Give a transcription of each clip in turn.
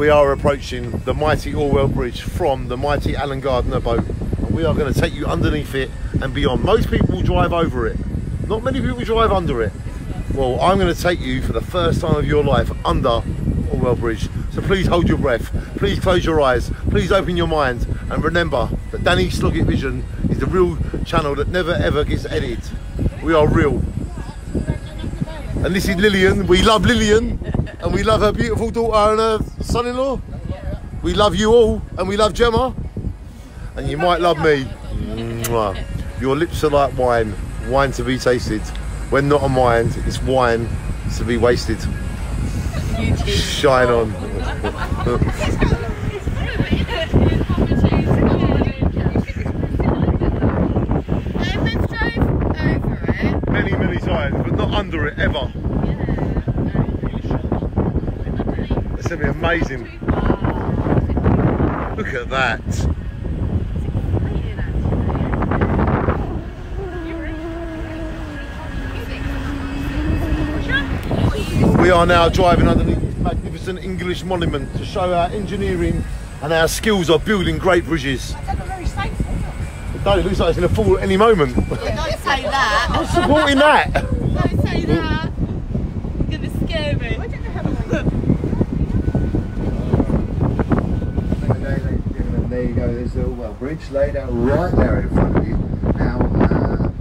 we are approaching the mighty Orwell Bridge from the mighty Allen Gardiner boat. And we are going to take you underneath it and beyond. Most people drive over it. Not many people drive under it. Well, I'm going to take you for the first time of your life under Orwell Bridge. So please hold your breath. Please close your eyes. Please open your mind. And remember that Danny Sloggett Vision is the real channel that never ever gets edited. We are real. And this is Lillian. We love Lillian. And we love her beautiful daughter and her son-in-law. We love you all. And we love Gemma. And you might love me. Mwah. Your lips are like wine. Wine to be tasted. When not a mind, it's wine to be wasted. Shine on. many, many times, but not under it ever. It's gonna be amazing. Look at that. We are now driving underneath this magnificent English monument to show our engineering and our skills of building great bridges. It don't, it looks like it's going to fall at any moment. Don't say that. I'm supporting that. Don't say that. You're gonna scare me. There you go, there's the Orwell Bridge laid out right there in front of you. Now, uh,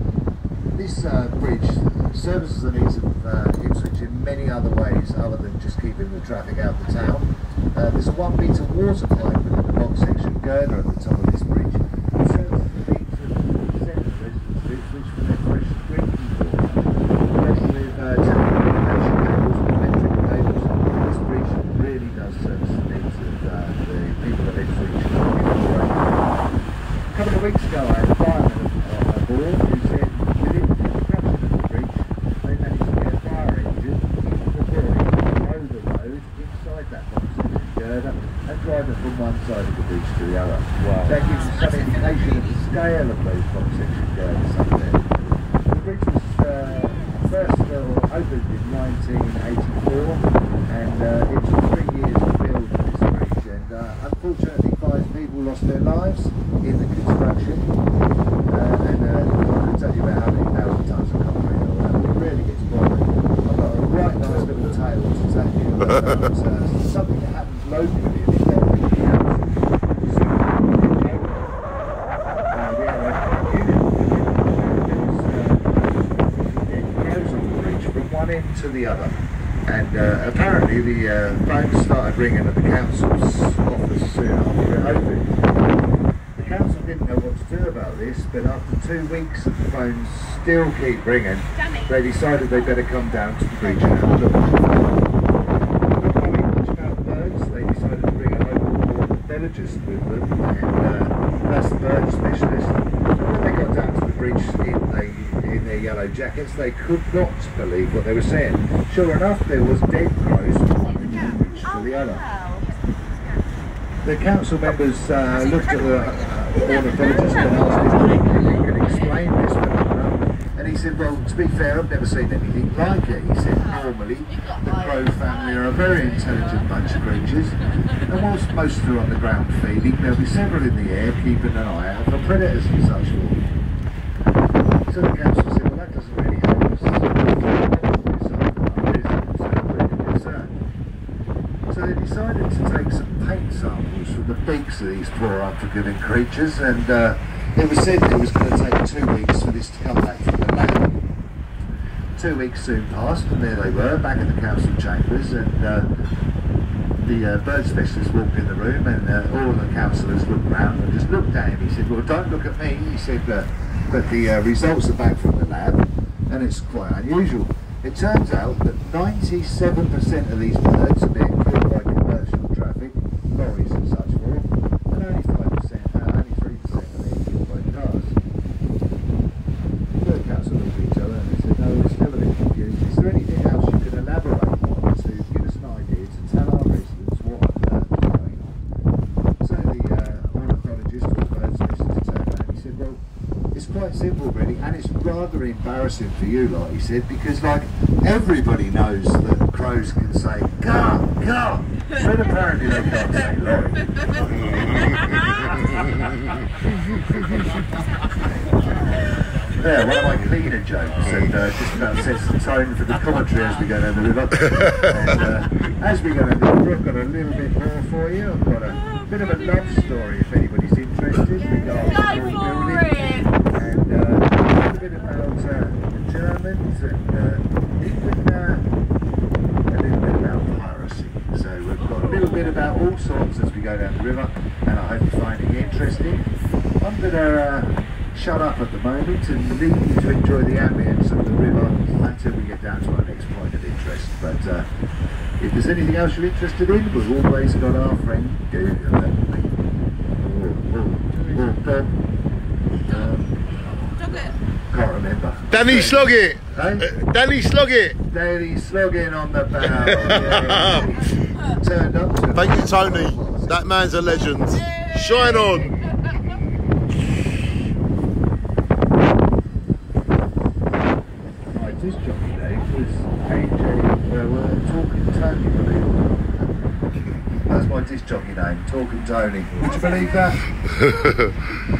this uh, bridge services the needs of uh, Ipswich in many other ways other than just keeping the traffic out of the town. Uh, there's a one metre water pipe within the box section girder at the top of this bridge. It serves the needs of central residents of Ipswich for their fresh drinking water. Yes, with uh, telecommunication cables and electric cables, this bridge really does service the needs of uh, the people of Ipswich. A couple of weeks ago, I had a fireman uh, aboard who said within the construction of the bridge, they managed to get a fire engine into the buoy below the road inside that box section girder and drive it from one side of the bridge to the other. Wow. That gives you some indication of the scale of those box section girders up there. The bridge was uh, first opened in 1984 and uh, it took three years to build this bridge and uh, unfortunately five people lost their lives in the construction uh, and uh, I can tell you about how many thousand tons of concrete and all that. It really gets boring. I've got a right nice little tale to tell you about uh, something that happens locally in the one end to the other. And uh, apparently the uh, phones started ringing at the council's office soon after it opened. The council didn't know what to do about this, but after two weeks of the phones still keep ringing, they decided they'd better come down to the bridge and have a look. Not knowing much about the birds, they decided to bring a local ornithologist with them, and uh, that's the bird specialist. When they got down to the bridge in, they, in yellow jackets, they could not believe what they were seeing. Sure enough, there was dead crows from one to the other. The council members uh, looked at the uh, ornithologist and asked if he could explain this phenomenon. And he said, well, to be fair, I've never seen anything like it. He said, normally, the crow family are a very intelligent bunch of creatures. And whilst most are on the ground feeding, there'll be several in the air keeping an eye out for predators and such. So the council said, well, that doesn't really help us. So they decided to take some paint samples from the beaks of these poor unforgiving creatures and uh, it was said that it was going to take two weeks for this to come back from the lab. Two weeks soon passed and there they were back in the council chambers and uh, the uh, bird specialist walked in the room and uh, all the councillors looked round and just looked at him. He said, well don't look at me. He said, uh, but the uh, results are back from the lab and it's quite unusual. It turns out that 97% of these birds are being and such forth, and only 5%, uh, only 3% are being killed by cars. Council looked at each other and they said, no, we're still a bit confused. Is there anything else you can elaborate on to give us an idea to tell our residents what earth is going on? So the uh, ornithologist or bird specialist turned around and he said, well, it's quite simple really and it's rather embarrassing for you lot he said because like everybody knows that crows can say caw caw but apparently they can't. Yeah, one of my cleaner jokes, and uh, just about sets the tone for the commentary as we go down the river. and uh, as we go down the river, I've got a little bit more for you. I've got a bit of a love story if anybody's interested regarding Go the for building. it! And uh, a bit about uh, the Germans and uh, even uh, a little bit about piracy. So we've got a little bit about all sorts as we go down the river, and I hope you're finding it interesting. I'm going to uh, shut up at the moment and leave you to enjoy the ambience of the river until we get down to our next point of interest. But uh, if there's anything else you're interested in, we've always got our friend Google. haven't we? Oh, oh, oh, Bob. Um, can't remember. Danny Sloggett. Hey? Uh, Danny Sloggett. Danny slugging on the bow. Yeah. Turned up Thank you, Tony. That man's a legend. Shine on. My disc jockey name was AJ uh, well, Talking Tony, believe it or not. That's my disc jockey name, Talking Tony. Would you believe that?